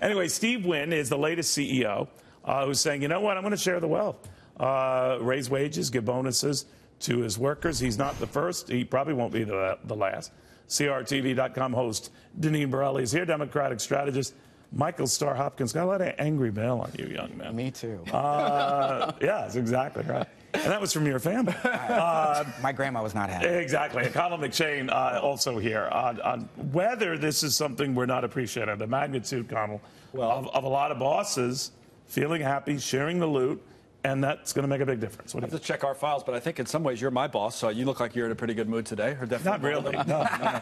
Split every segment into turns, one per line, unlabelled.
Anyway, Steve Wynn is the latest CEO uh, who's saying, you know what, I'm going to share the wealth, uh, raise wages, give bonuses to his workers. He's not the first. He probably won't be the, the last. CRTV.com host Deneen Borelli is here, Democratic strategist. Michael Starr Hopkins got a lot of angry mail on you, young man.
Me too.
Uh, that's exactly right. And that was from your family. Uh,
My grandma was not happy.
Exactly. Connell McShane uh, also here on, on, whether this is something we're not appreciating, the magnitude, Connell, well, of, of a lot of bosses feeling happy, sharing the loot, and that's going to make a big difference.
What I have to check our files, but I think in some ways you're my boss, so you look like you're in a pretty good mood today. Or definitely
Not really. no, no,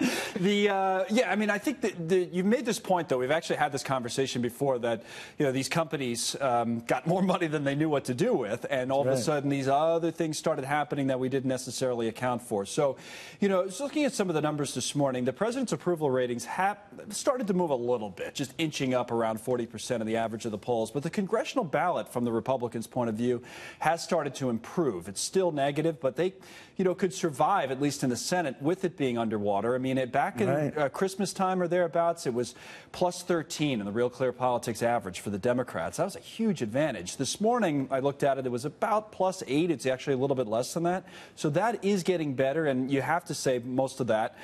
no.
the uh, yeah, I mean, I think that the, you've made this point though. We've actually had this conversation before that you know these companies um, got more money than they knew what to do with, and all right. of a sudden these other things started happening that we didn't necessarily account for. So, you know, just looking at some of the numbers this morning, the president's approval ratings have started to move a little bit, just inching up around 40 percent of the average of the polls. But the congressional ballot from the Republicans point of view has started to improve. It's still negative, but they, you know, could survive at least in the Senate with it being underwater. I mean, it, back in right. uh, Christmas time or thereabouts, it was plus 13 in the Real Clear Politics average for the Democrats. That was a huge advantage. This morning, I looked at it; it was about plus eight. It's actually a little bit less than that. So that is getting better, and you have to say most of that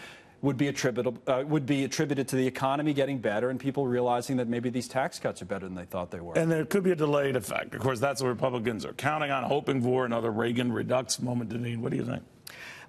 would be attributable uh, would be attributed to the economy getting better and people realizing that maybe these tax cuts are better than they thought they were.
And there could be a delayed effect. Of course, that's what Republicans are counting on, hoping for another Reagan Redux moment. Deneen, what do you think?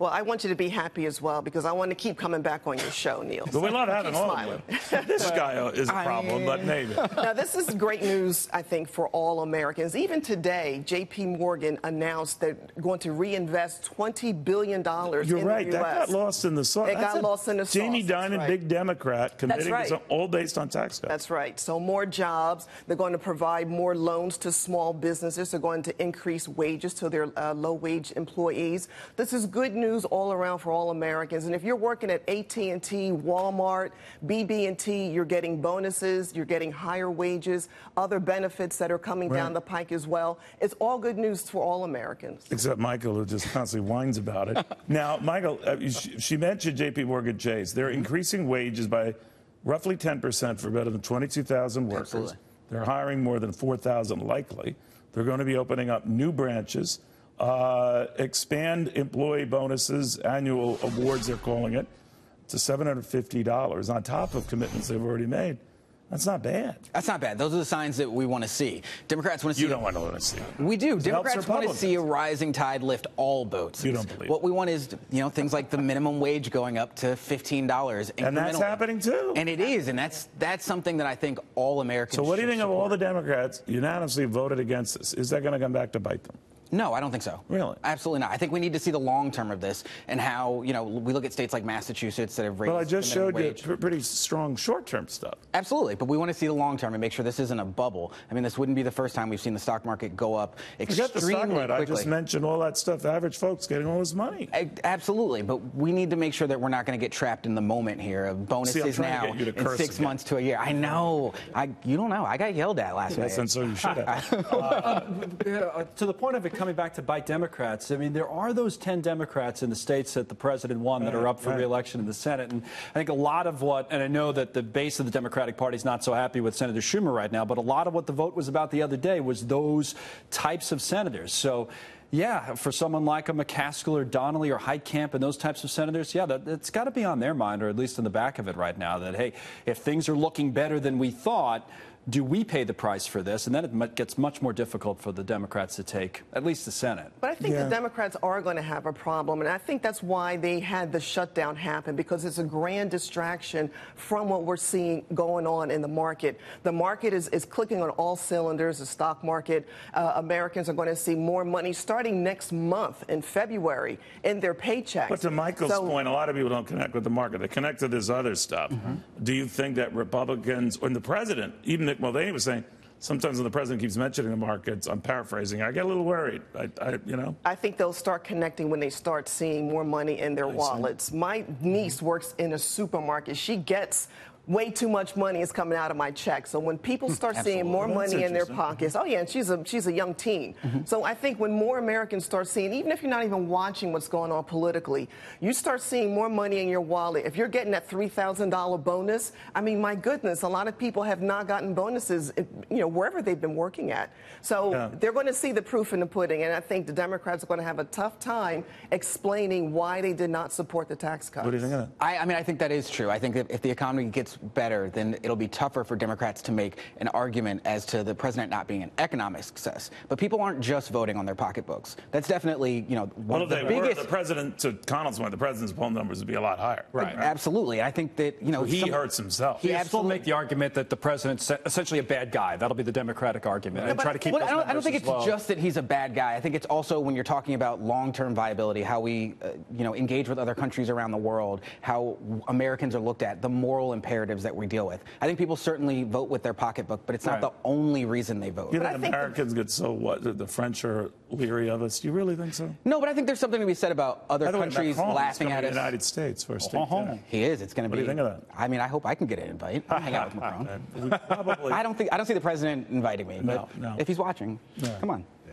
Well, I want you to be happy as well because I want to keep coming back on your show, Neil.
But we're not having all of you. This guy is a problem, but maybe.
Now, this is great news, I think, for all Americans. Even today, J.P. Morgan announced they're going to reinvest $20 billion
You're
in
right.
the U.S.
That got lost in the sauce.
It got lost in the sauce.
Jamie Dimon,
right.
big Democrat, committing
right.
all based on tax cuts.
That's right. So more jobs. They're going to provide more loans to small businesses. They're going to increase wages to their uh, low-wage employees. This is good news all around for all Americans. And if you're working at AT&T, Walmart, BB&T, you're getting bonuses, you're getting higher wages, other benefits that are coming
right.
down the pike as well. It's all good news for all Americans.
Except Michael, who just constantly whines about it. now, Michael, uh, she, she mentioned J.P. Morgan Chase. They're increasing wages by roughly 10% for better than 22,000 workers.
Absolutely.
They're hiring more than 4,000 likely. They're going to be opening up new branches. Uh, expand employee bonuses, annual awards, they're calling it, to $750 on top of commitments they've already made. That's not bad.
That's not bad. Those are the signs that we want to see. Democrats want to see.
You don't want to see.
We do. Democrats want to see a rising tide lift all boats.
You don't believe.
What we want is, you know, things like the minimum wage going up to fifteen dollars.
And that's happening too.
And it is, and that's that's something that I think all Americans.
So what do you think
support.
of all the Democrats unanimously voted against this? Is that going to come back to bite them?
No, I don't think so.
Really?
Absolutely not. I think we need to see the long term of this and how, you know, we look at states like Massachusetts that have raised
Well, I just showed
wage.
you pretty strong short term stuff.
Absolutely, but we want to see the long term and make sure this isn't a bubble. I mean, this wouldn't be the first time we've seen the stock market go up extremely
Forget the stock market.
quickly.
I just mentioned all that stuff. Average folks getting all this money.
I- Absolutely, but we need to make sure that we're not going to get trapped in the moment here of bonuses
trying to
now
get you to
in
curse
six
again.
months to a year. I know. I you don't know. I got yelled at last
Yes,
night.
and so you should have.
Uh, to the point of it coming back to bite Democrats, I mean, there are those 10 Democrats in the states that the president won that are up for
Right.
reelection in the Senate. And I think a lot of what, and I know that the base of the Democratic Party is not so happy with Senator Schumer right now, but a lot of what the vote was about the other day was those types of senators. So, yeah, for someone like a McCaskill or Donnelly or Heitkamp and those types of senators, yeah, that, it's got to be on their mind, or at least in the back of it right now, that, hey, if things are looking better than we thought, do we pay the price for this? And then it gets much more difficult for the Democrats to take at least the Senate.
But I think
Yeah.
the Democrats are going to have a problem, and I think that's why they had the shutdown happen because it's a grand distraction from what we're seeing going on in the market. The market is, is clicking on all cylinders. The stock market, uh, Americans are going to see more money starting next month in February in their paychecks.
But to Michael's
So-
point, a lot of people don't connect with the market. They connect to this other stuff.
Mm-hmm.
Do you think that Republicans, and the president, even Mick Mulvaney was saying, sometimes when the president keeps mentioning the markets, I'm paraphrasing, I get a little worried. I, I you know?
I think they'll start connecting when they start seeing more money in their wallets. My niece works in a supermarket. She gets way too much money is coming out of my check. So when people hmm, start seeing more
that's
money in their
mm-hmm.
pockets, oh yeah, and she's a she's a young teen. Mm-hmm. So I think when more Americans start seeing, even if you're not even watching what's going on politically, you start seeing more money in your wallet. If you're getting that three thousand dollar bonus, I mean, my goodness, a lot of people have not gotten bonuses, eh, you know, wherever they've been working at. So
Yeah.
they're going to see the proof in the pudding, and I think the Democrats are going to have a tough time explaining why they did not support the tax cuts.
What do you think of that?
I, I mean, I think that is true. I think that if the economy gets better, then it'll be tougher for Democrats to make an argument as to the president not being an economic success. But people aren't just voting on their pocketbooks. That's definitely, you know, one
Well,
of
if
the
they were,
biggest.
the president, to Connell's point, the president's poll numbers would be a lot higher.
Right.
Absolutely, I think that you know
He
some-
hurts himself.
He
You still
absolutely-
make the argument that the president's essentially a bad guy. That'll be the Democratic argument, and
but-
try to keep
Well,
those
I don't, I don't think it's
low.
just that he's a bad guy. I think it's also when you're talking about long-term viability, how we, uh, you know, engage with other countries around the world, how Americans are looked at, the moral imperatives that we deal with. I think people certainly vote with their pocketbook, but it's not
Right.
the only reason they vote.
You
But
think
I think
Americans get so what? The French are leery of us? Do you really think so?
No, but I think there's something to be said about other
By the way,
countries
Macron
laughing
coming
at us.
the United States for a state
Uh-huh.
He is. It's going to
What
be.
do you think of that?
I mean, I hope I can get an invite. I'll hang out with Macron.
Probably.
I don't think I don't see the president inviting me, but
No, no.
if he's watching, come on.